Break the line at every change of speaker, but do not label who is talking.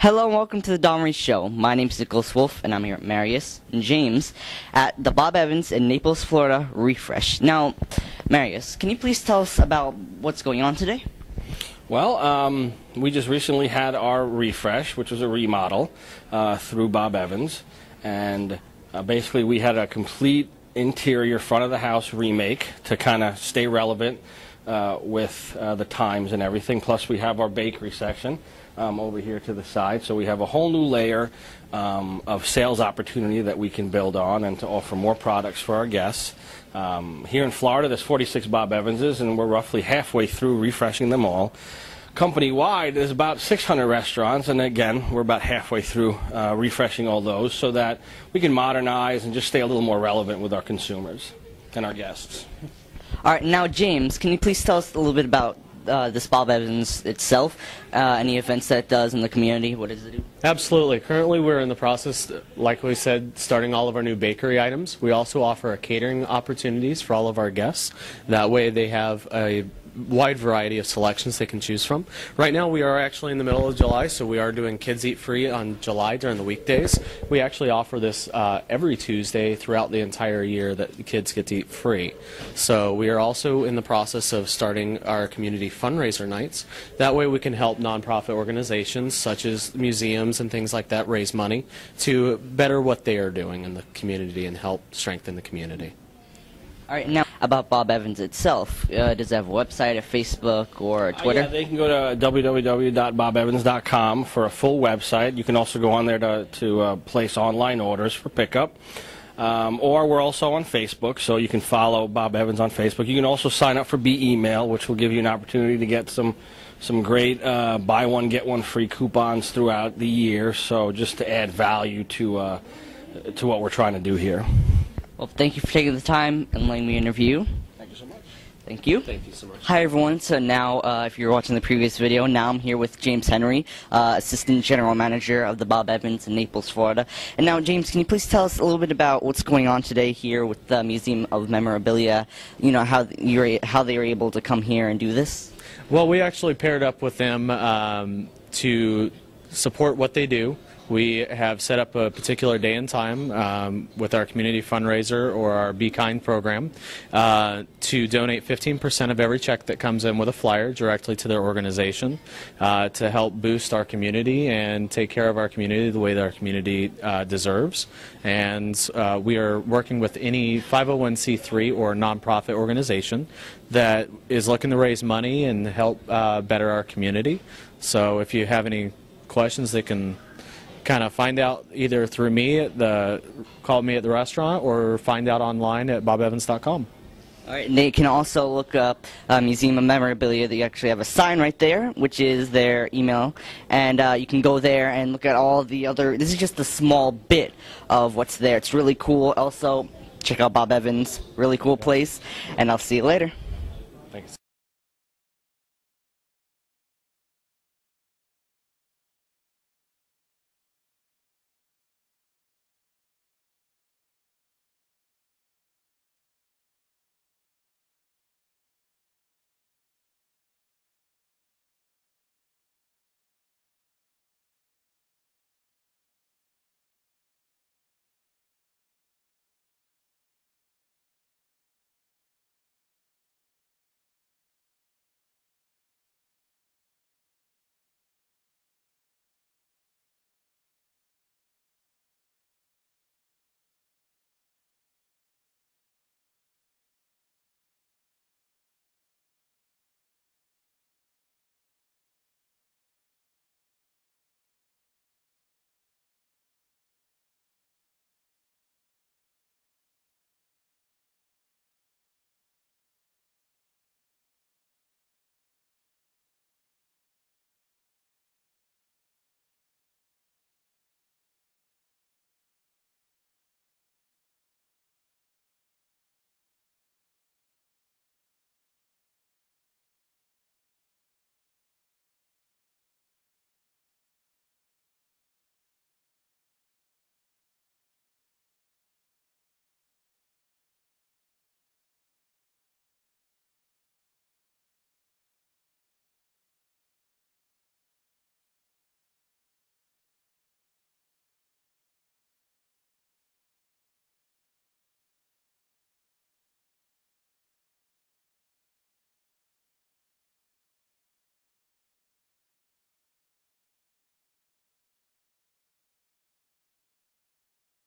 Hello and welcome to the Reese Show. My name is Nickolas Wolf, and I'm here at Marius and James at the Bob Evans in Naples, Florida Refresh. Now, Marius, can you please tell us about what's going on today?
Well, um, we just recently had our refresh, which was a remodel uh, through Bob Evans, and uh, basically we had a complete interior front of the house remake to kind of stay relevant uh, with uh, the times and everything. Plus, we have our bakery section um, over here to the side, so we have a whole new layer um, of sales opportunity that we can build on and to offer more products for our guests. Um, here in Florida, there's 46 Bob Evanses, and we're roughly halfway through refreshing them all. Company wide, there's about 600 restaurants, and again, we're about halfway through uh, refreshing all those so that we can modernize and just stay a little more relevant with our consumers and our guests.
All right, now, James, can you please tell us a little bit about uh, this Bob Evans itself? Uh, any events that it does in the community? What does it do?
Absolutely. Currently, we're in the process, like we said, starting all of our new bakery items. We also offer a catering opportunities for all of our guests. That way, they have a wide variety of selections they can choose from. Right now, we are actually in the middle of July, so we are doing Kids Eat Free on July during the weekdays. We actually offer this uh, every Tuesday throughout the entire year that kids get to eat free. So we are also in the process of starting our community fundraiser nights. That way, we can help nonprofit organizations such as museums and things like that raise money to better what they are doing in the community and help strengthen the community.
All right, now about Bob Evans itself. Uh, does it have a website, a Facebook, or a
Uh,
Twitter?
yeah, they can go to www.bobevans.com for a full website. You can also go on there to, to uh, place online orders for pickup. Um, or we're also on Facebook, so you can follow Bob Evans on Facebook. You can also sign up for B email, which will give you an opportunity to get some some great uh, buy one get one free coupons throughout the year. So just to add value to uh, to what we're trying to do here.
Well, thank you for taking the time and letting me interview.
Thank you so much.
Thank you.
Thank you so much.
Hi everyone. So now, uh, if you're watching the previous video, now I'm here with James Henry, uh, Assistant General Manager of the Bob Evans in Naples, Florida. And now, James, can you please tell us a little bit about what's going on today here with the Museum of Memorabilia? You know how you're how they were able to come here and do this.
Well, we actually paired up with them um, to support what they do. We have set up a particular day and time um, with our community fundraiser or our Be Kind program uh, to donate 15% of every check that comes in with a flyer directly to their organization uh, to help boost our community and take care of our community the way that our community uh, deserves. And uh, we are working with any 501c3 or nonprofit organization that is looking to raise money and help uh, better our community. So if you have any questions, they can kind of find out either through me at the call me at the restaurant or find out online at bobevans.com.
All right, and they can also look up uh, Museum of Memorabilia. They actually have a sign right there, which is their email, and uh, you can go there and look at all the other. This is just a small bit of what's there. It's really cool. Also, check out Bob Evans, really cool place, and I'll see you later.